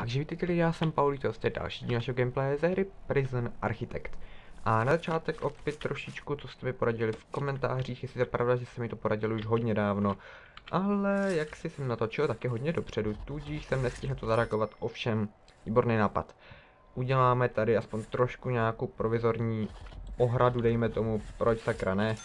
Takže víte lidi, já jsem Paulito, jste další díl našeho gameplaye ze hry Prison Architect. A na začátek opět trošičku, co jste mi poradili v komentářích, jestli je pravda, že jsem mi to poradil už hodně dávno. Ale jak si jsem natočil, tak je hodně dopředu, tudíž jsem nestihl to zareagovat, ovšem, výborný nápad. Uděláme tady aspoň trošku nějakou provizorní ohradu, dejme tomu, proč sakra ne.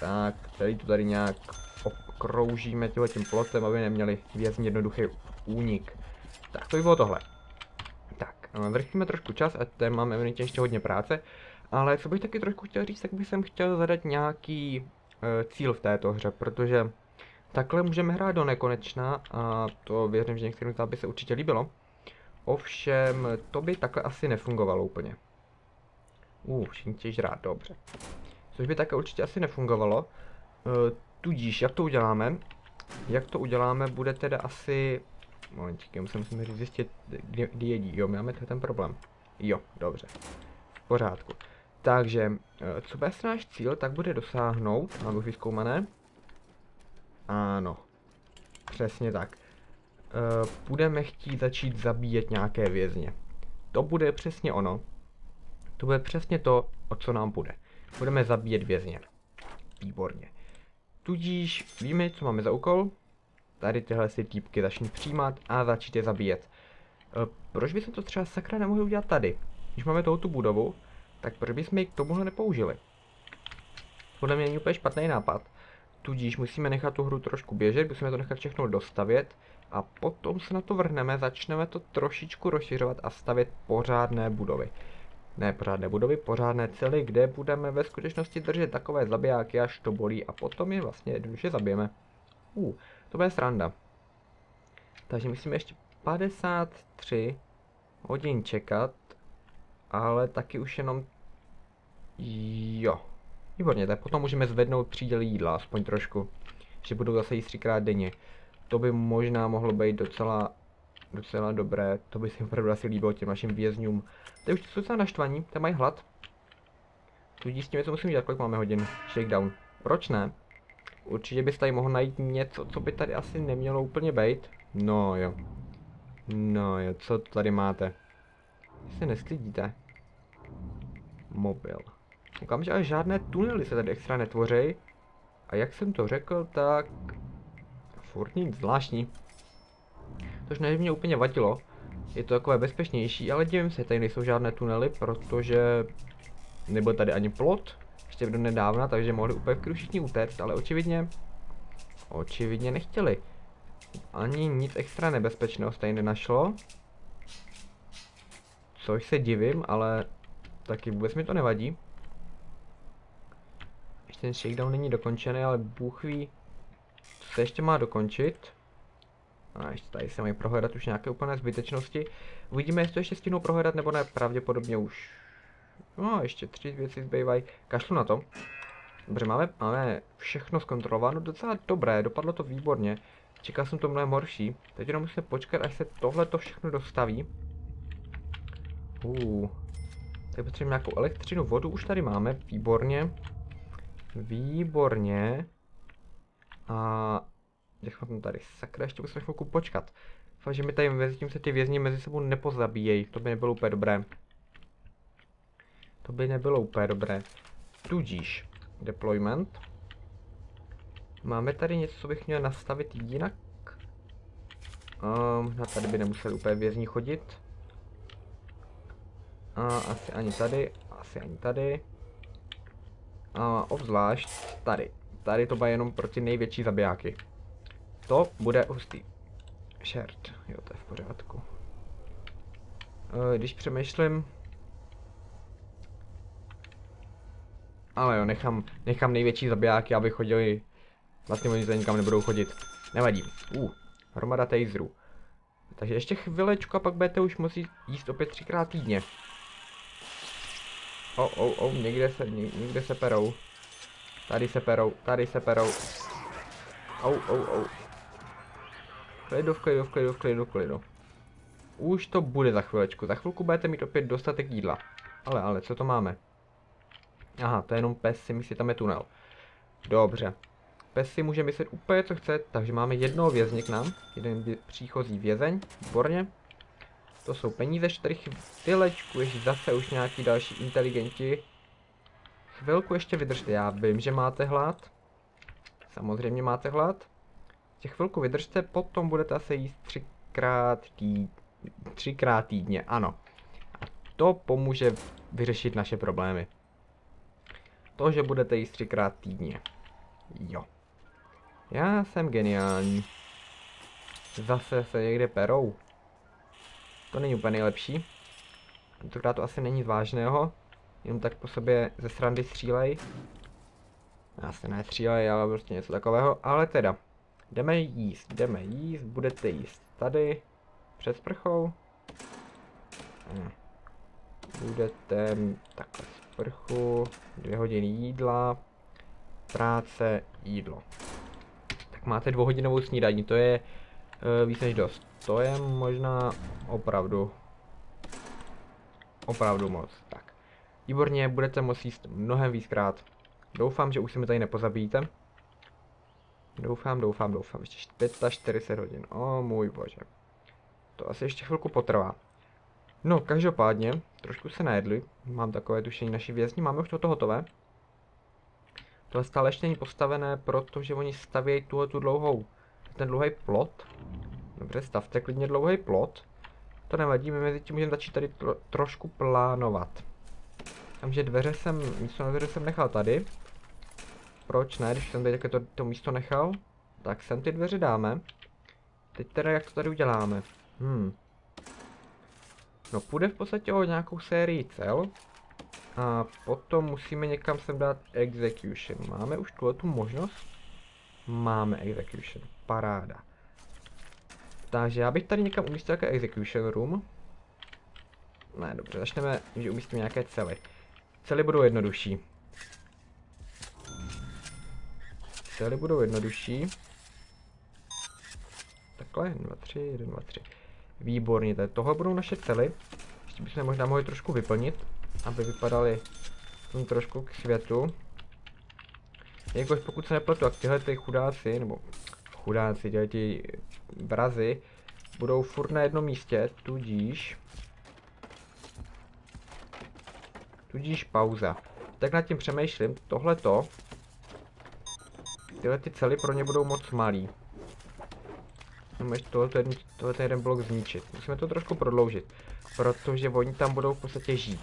Tak, celý to tady nějak okroužíme tím plotem, aby neměli vězně jednoduchý únik. Tak to by bylo tohle. Tak, vrchíme trošku čas, a tady máme evidentně ještě hodně práce, ale co bych taky trošku chtěl říct, tak bych jsem chtěl zadat nějaký e, cíl v této hře, protože takhle můžeme hrát do nekonečna a to věřím, že některým z by se určitě líbilo. Ovšem, to by takhle asi nefungovalo úplně. Uh, všichni chtějí rád, dobře. Což by také určitě asi nefungovalo. E, Tudíž, jak to uděláme? Jak to uděláme, bude teda asi... Momentík, musím, musím zjistit, kdy, kdy jedí. Jo, máme ten problém. Jo, dobře. V pořádku. Takže, eh, co bude náš cíl, tak bude dosáhnout, máme už vyzkoumané. Ano. Přesně tak. Uh, budeme chtít začít zabíjet nějaké vězně. To bude přesně ono. To bude přesně to, o co nám bude. Budeme zabíjet vězně. Výborně. Tudíž víme, co máme za úkol. Tady tyhle si týpky začít přijímat a začít je zabíjet. E, proč bychom to třeba sakra nemohli udělat tady? Když máme tohoto tu budovu, tak proč bychom ji k tomuhle nepoužili? Podle mě není úplně špatný nápad. Tudíž musíme nechat tu hru trošku běžet, musíme to nechat všechno dostavět a potom se na to vrhneme, začneme to trošičku rozšiřovat a stavět pořádné budovy ne pořádné budovy, pořádné cely, kde budeme ve skutečnosti držet takové zabijáky, až to bolí a potom je vlastně jednoduše zabijeme. Uh, to bude sranda. Takže musíme ještě 53 hodin čekat, ale taky už jenom... Jo. Výborně, tak potom můžeme zvednout příděl jídla, aspoň trošku. Že budou zase jíst třikrát denně. To by možná mohlo být docela docela dobré, to by se opravdu asi líbilo těm našim vězňům. Teď už jsou docela naštvaní, tam mají hlad. Tudíž s tím co musím dělat, kolik máme hodin. Shakedown. Proč ne? Určitě byste tady mohl najít něco, co by tady asi nemělo úplně být. No jo. No jo, co tady máte? Vy se nesklidíte. Mobil. Koukám, že ale žádné tunely se tady extra netvoří. A jak jsem to řekl, tak... Furt nic zvláštní. Což ne, mě úplně vadilo. Je to takové bezpečnější, ale divím se, tady nejsou žádné tunely, protože nebyl tady ani plot, ještě do nedávna, takže mohli úplně v všichni utéct, ale očividně, očividně nechtěli. Ani nic extra nebezpečného tady nenašlo. Což se divím, ale taky vůbec mi to nevadí. Ještě ten shakedown není dokončený, ale Bůh ví, co se ještě má dokončit. A ještě tady se mají prohledat už nějaké úplné zbytečnosti. Uvidíme, jestli to ještě stihnou prohledat nebo ne, pravděpodobně už. No, ještě tři věci zbývají. Kašlu na to. Dobře, máme, máme všechno zkontrolováno, docela dobré, dopadlo to výborně. Čekal jsem to mnohem horší. Teď jenom musíme počkat, až se tohle to všechno dostaví. Uh. Tady potřebujeme nějakou elektřinu, vodu už tady máme, výborně. Výborně. A jak mám tady, sakra, ještě musíme chvilku počkat. Fakt, že mi tady mezi tím se ty vězni mezi sebou nepozabíjejí, to by nebylo úplně dobré. To by nebylo úplně dobré. Tudíž, deployment. Máme tady něco, co bych měl nastavit jinak? Um, na tady by nemuseli úplně vězni chodit. A asi ani tady, asi ani tady. A obzvlášť tady. Tady to bude jenom pro ty největší zabijáky. To bude hustý. Shared, jo, to je v pořádku. E, když přemýšlím... Ale jo, nechám, nechám největší zabijáky, aby chodili... Vlastně oni za nikam nebudou chodit. Nevadí. Uh, hromada taserů. Takže ještě chvilečku a pak budete už musí jíst opět třikrát týdně. O, oh, o, oh, o, oh, někde se, někde se perou. Tady se perou, tady se perou. Au, au, au. Klidu, v klidu, v klidu, v klidu, v klidu. Už to bude za chvilečku. Za chvilku budete mít opět dostatek jídla. Ale, ale, co to máme? Aha, to je jenom pes, si myslí, tam je tunel. Dobře. pes si může myslet úplně co chce, takže máme jednoho vězně k nám, jeden vě příchozí vězeň, výborně. To jsou peníze, čtyři chvilečku, ještě zase už nějaký další inteligenti. Chvilku ještě vydržte, já vím, že máte hlad. Samozřejmě máte hlad. Těch chvilku vydržte, potom budete asi jíst třikrát, tý... třikrát týdně, ano. A to pomůže vyřešit naše problémy. To, že budete jíst třikrát týdně. Jo. Já jsem geniální. Zase se někde perou. To není úplně nejlepší. Tentokrát to asi není vážného. Jenom tak po sobě ze srandy střílej. Já se nestřílej, ale prostě něco takového. Ale teda, jdeme jíst, jdeme jíst, budete jíst tady, před sprchou. Hm. Budete takhle sprchu, dvě hodiny jídla, práce, jídlo. Tak máte dvouhodinovou snídaní, to je uh, víc než dost. To je možná opravdu, opravdu moc. Tak, výborně, budete moct jíst mnohem víckrát. Doufám, že už se mi tady nepozabíjíte. Doufám, doufám, doufám. Ještě 45 hodin. O můj bože. To asi ještě chvilku potrvá. No, každopádně, trošku se najedli. Mám takové tušení naši vězni. Máme už toto hotové. Tohle stále ještě není postavené, protože oni stavějí tuhle tu dlouhou, ten dlouhý plot. Dobře, stavte klidně dlouhý plot. To nevadí, my mezi tím můžeme začít tady tro, trošku plánovat. Takže dveře jsem, místo na dveře jsem nechal tady. Proč ne, když jsem tady také to, to místo nechal? Tak sem ty dveře dáme. Teď teda jak to tady uděláme? Hmm. No půjde v podstatě o nějakou sérii cel. A potom musíme někam sem dát execution. Máme už tuhle tu možnost? Máme execution. Paráda. Takže já bych tady někam umístil nějaké execution room. Ne, dobře, začneme, že umístíme nějaké cely. Cely budou jednodušší. Cely budou jednodušší. Takhle, 1, 2, 3, 1, 2, 3. Výborně, tady tohle budou naše cely. Ještě bychom možná mohli trošku vyplnit, aby vypadaly trošku k světu. Jakož pokud se nepletu, tak tyhle ty chudáci, nebo chudáci, tyhle ty vrazy, budou furt na jednom místě, tudíž... Tudíž pauza. Tak nad tím přemýšlím, tohleto, tyhle ty cely pro ně budou moc malý. Můžeme tohle jeden, tohle jeden blok zničit. Musíme to trošku prodloužit, protože oni tam budou v podstatě žít.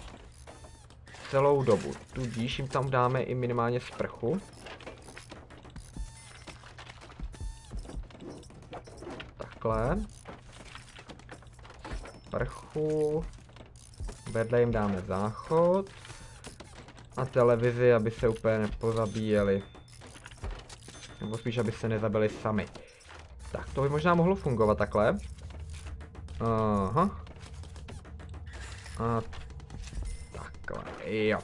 Celou dobu. Tudíž jim tam dáme i minimálně sprchu. Takhle. Sprchu. Vedle jim dáme záchod. A televizi, aby se úplně nepozabíjeli. Nebo spíš, aby se nezabili sami. Tak, to by možná mohlo fungovat takhle. Aha. A takhle, jo.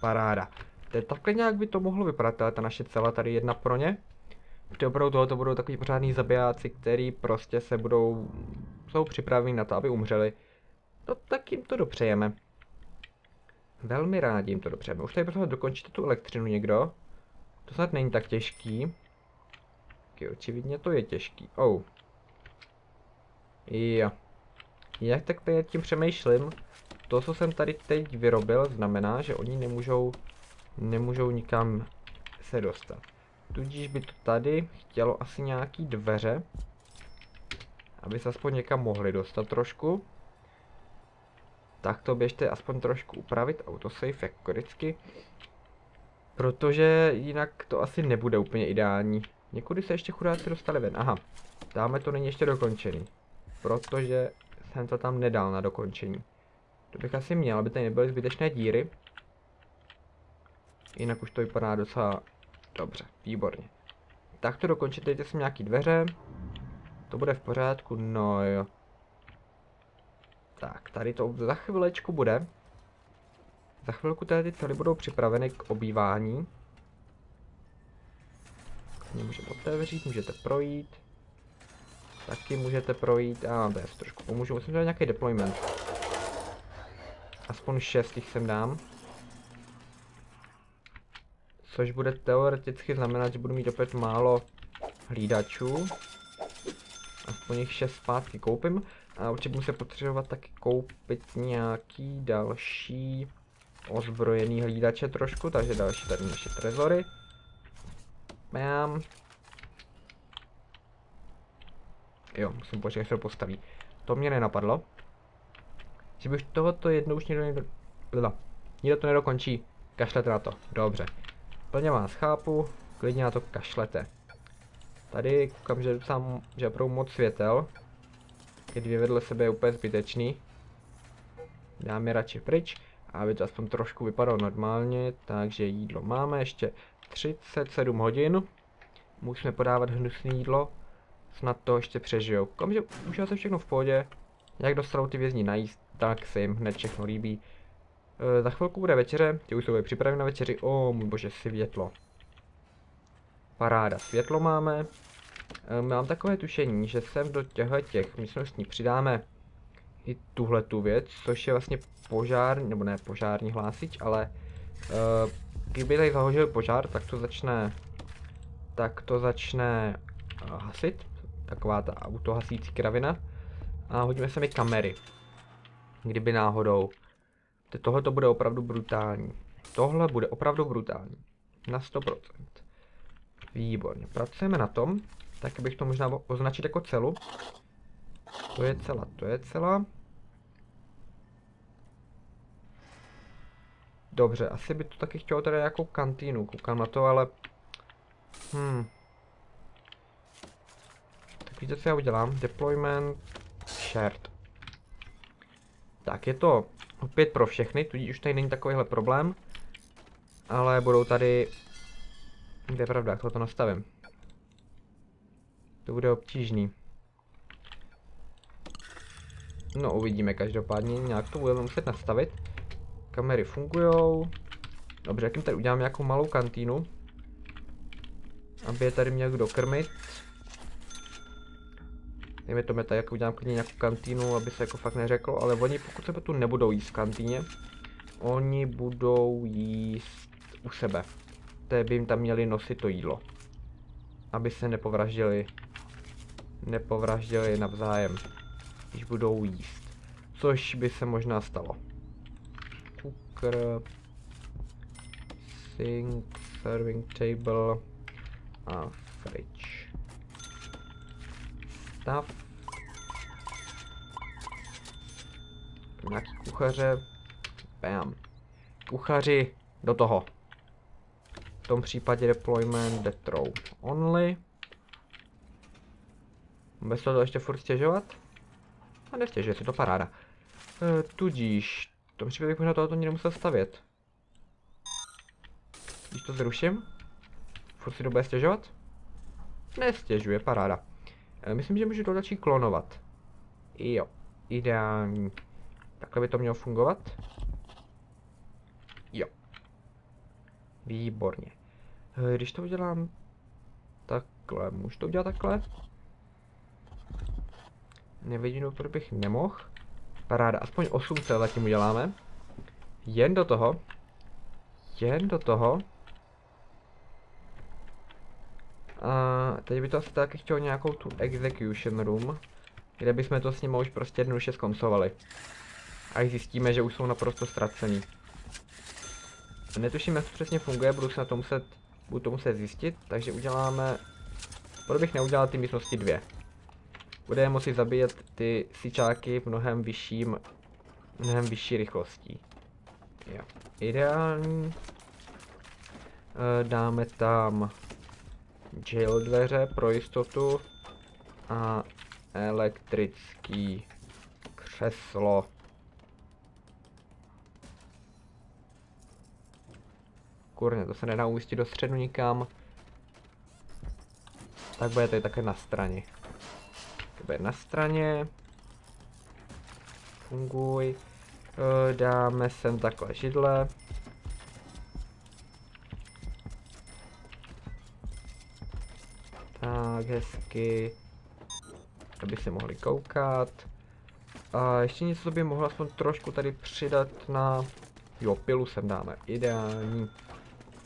Paráda. Teď takhle nějak by to mohlo vypadat, ta naše celá tady jedna pro ně. Protože opravdu tohoto budou takový pořádný zabijáci, který prostě se budou, jsou připraveni na to, aby umřeli. No tak jim to dopřejeme. Velmi rádi jim to dopřejeme. Už tady prostě dokončíte tu elektřinu někdo. To snad není tak těžký taky, očividně to je těžký. Oh. Jo. Jak tak tím přemýšlím, to, co jsem tady teď vyrobil, znamená, že oni nemůžou, nemůžou nikam se dostat. Tudíž by to tady chtělo asi nějaký dveře, aby se aspoň někam mohli dostat trošku. Tak to běžte aspoň trošku upravit, autosave jako vždycky. Protože jinak to asi nebude úplně ideální. Někudy se ještě chudáci dostali ven. Aha, dáme to není ještě dokončený. Protože jsem to tam nedal na dokončení. To bych asi měl, aby tady nebyly zbytečné díry. Jinak už to vypadá docela dobře, výborně. Tak to dokončit, dejte sem nějaký dveře. To bude v pořádku, no jo. Tak, tady to za chvilečku bude. Za chvilku tady ty cely budou připraveny k obývání. Mě můžeme otevřít, můžete projít. Taky můžete projít. A ah, je trošku pomůžu. Musím dát nějaký deployment. Aspoň šest jich sem dám. Což bude teoreticky znamenat, že budu mít opět málo hlídačů. Aspoň jich 6 zpátky koupím. A určitě budu se potřebovat taky koupit nějaký další ozbrojený hlídače trošku, takže další tady naše trezory. Bam. Jo, musím počkat, se to postaví. To mě nenapadlo. Že bych tohoto jednou už někdo, někdo, někdo to nedokončí. Kašlete na to, dobře. Plně vás chápu, klidně na to kašlete. Tady koukám, že sám, že opravdu moc světel. Ty dvě vedle sebe je úplně zbytečný. Dám je radši pryč, aby to aspoň trošku vypadalo normálně. Takže jídlo máme ještě 37 hodin. Musíme podávat hnusné jídlo. Snad to ještě přežijou. Koukám, že už je všechno v pohodě. Jak dostanou ty vězni najíst, tak se jim hned všechno líbí. E, za chvilku bude večeře, ti už jsou připraveni na večeři. O, můj bože, světlo. Paráda, světlo máme. E, mám takové tušení, že sem do těchto těch místností přidáme i tuhle tu věc, což je vlastně požár, nebo ne požární hlásič, ale e, kdyby tady zahořil požár, tak to začne tak to začne uh, hasit, taková ta autohasící kravina. A hodíme se mi kamery, kdyby náhodou Tohle to bude opravdu brutální. Tohle bude opravdu brutální. Na 100%. Výborně. Pracujeme na tom. Tak bych to možná označit jako celu. To je celá, to je celá. Dobře, asi by to taky chtělo tady nějakou kantýnu, koukám na to, ale... Hmm. Tak víte, co já udělám? Deployment, shared. Tak, je to opět pro všechny, tudíž už tady není takovýhle problém. Ale budou tady... To je pravda, jak to nastavím. To bude obtížný. No uvidíme každopádně, nějak to budeme muset nastavit. Kamery fungují. Dobře, jak jim tady udělám nějakou malou kantýnu. Aby je tady měl kdo krmit. Dejme to tady jako udělám klidně nějakou kantýnu, aby se jako fakt neřeklo, ale oni pokud se tu nebudou jíst v kantýně, oni budou jíst u sebe. Té by jim tam měli nosit to jídlo. Aby se nepovraždili, nepovraždili navzájem, když budou jíst. Což by se možná stalo. Cooker, sink, serving table a fridge stav. Nějaký kuchaře. Bam. Kuchaři do toho. V tom případě deployment death row only. Bez toho ještě furt stěžovat? A nestěžuje si to paráda. E, tudíž, v tom případě bych možná tohoto ani nemusel stavět. Když to zruším, furt si to bude stěžovat? Nestěžuje, paráda. Eh, myslím, že můžu to začít klonovat. Jo, ideální. Takhle by to mělo fungovat. Jo. Výborně. Eh, když to udělám takhle, můžu to udělat takhle? Nevidím, proč bych nemohl. Paráda, aspoň 8 cel zatím uděláme. Jen do toho. Jen do toho. A teď by to asi taky chtělo nějakou tu execution room, kde bychom to s nimi už prostě jednoduše skoncovali. A zjistíme, že už jsou naprosto ztracený. Netuším, jak to přesně funguje, budu se na to muset, budu to muset zjistit, takže uděláme, proč bych neudělal ty místnosti dvě. Budeme moci zabíjet ty sičáky v mnohem vyšším, mnohem vyšší rychlostí. Jo, ideální. E, dáme tam jail dveře pro jistotu a elektrický křeslo. Kurně, to se nedá umístit do středu nikam. Tak bude tady také na straně. To bude na straně. Funguj. E, dáme sem takhle židle. Tak hezky. Aby se mohli koukat. A ještě něco by mohlo aspoň trošku tady přidat na... Jo, pilu sem dáme, ideální.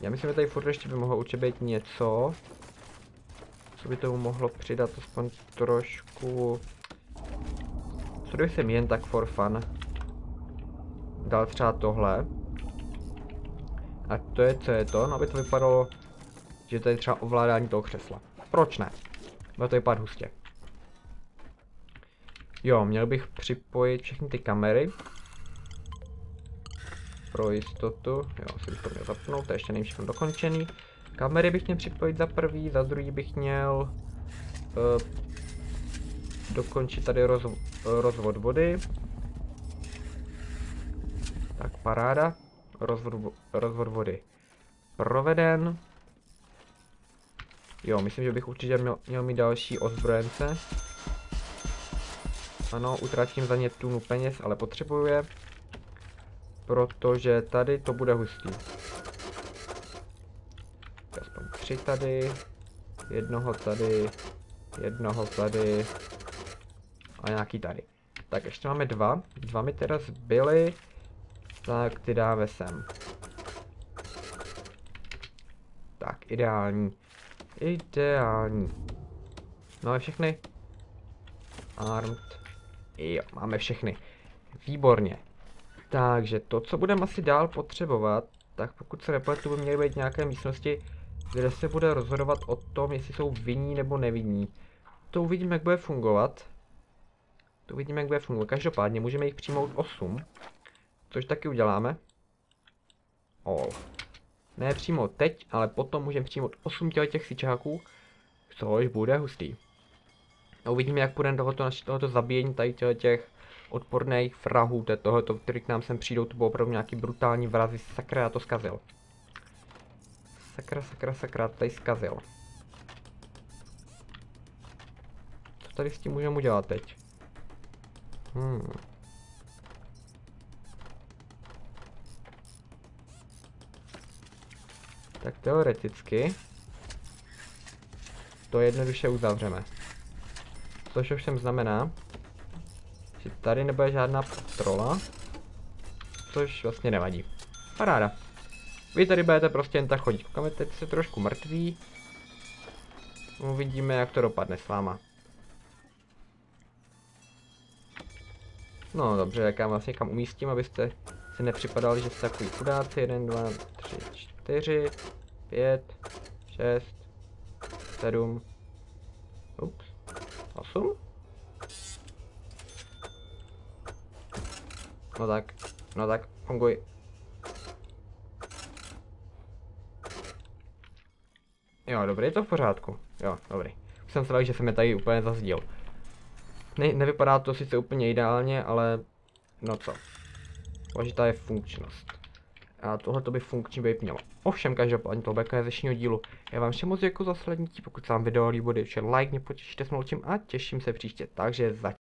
Já myslím, že tady furt ještě by mohlo určitě být něco, co by tomu mohlo přidat aspoň trošku. Co kdyby jsem jen tak for fun dal třeba tohle. A to je, co je to? No aby to vypadalo, že to je třeba ovládání toho křesla. Proč ne? Bude to vypadat hustě. Jo, měl bych připojit všechny ty kamery. Pro jistotu. Jo, si bych to měl zapnout, to ještě není všechno dokončený. Kamery bych měl připojit za prvý, za druhý bych měl uh, dokončit tady roz, uh, rozvod vody. Tak paráda. Rozvod, rozvod vody proveden. Jo, myslím, že bych určitě měl, měl mít další ozbrojence. Ano, utratím za ně tunu peněz, ale potřebuju je. Protože tady to bude hustý. Tři tady. Jednoho tady. Jednoho tady. A nějaký tady. Tak ještě máme dva. Dva mi teda zbyly. Tak ty dáme sem. Tak, ideální. Ideální. Máme všechny? Armed. Jo, máme všechny. Výborně. Takže to, co budeme asi dál potřebovat, tak pokud se nepletu, by měly být nějaké místnosti, kde se bude rozhodovat o tom, jestli jsou vinní nebo nevinní. To uvidíme, jak bude fungovat. To uvidíme, jak bude fungovat. Každopádně můžeme jich přijmout 8. Což taky uděláme. O. Ne přímo teď, ale potom můžeme přijmout 8 těch sičáků, což bude hustý. A uvidíme, jak půjde tohoto, tohoto zabíjení tady těch odporných frahů, tohoto, který k nám sem přijdou, to bylo opravdu nějaký brutální vrazy, sakra, já to zkazil. Sakra, sakra, sakra, tady zkazil. Co tady s tím můžeme udělat teď? Hmm. Tak teoreticky to jednoduše uzavřeme. Což ovšem znamená, že tady nebude žádná patrola, což vlastně nevadí. Paráda. Vy tady budete prostě jen tak chodit. Koukáme teď se trošku mrtví. Uvidíme, jak to dopadne s váma. No dobře, jak já vlastně kam umístím, abyste si nepřipadali, že jste takový chudáci. 1, 2, 3, 4, 5, 6, 7, ups, 8? No tak, no tak, funguj. Jo, dobrý, je to v pořádku. Jo, dobrý. Už jsem se že jsem je tady úplně zazdíl. Ne, nevypadá to sice úplně ideálně, ale no co. Důležitá je funkčnost. A tohle to by funkční být mělo. Ovšem, každopádně to bude z dnešního dílu. Já vám všem moc jako za slednutí, pokud se vám video líbí, like, mě potěšíte s a těším se příště. Takže zatím.